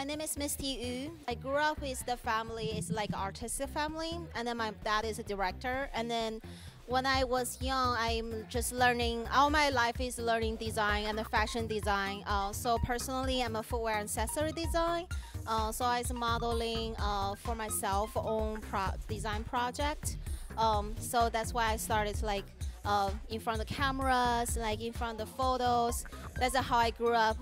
My name is Micy Yu. I grew up with the family, it's like artistic family, and then my dad is a director. And then when I was young, I'm just learning. All my life is learning design and the fashion design. Uh, so personally, I'm a footwear accessory design. Uh, so I was modeling uh, for myself own pro- design project. Um, so that's why I started like uh, in front of cameras, like in front of photos. That's how I grew up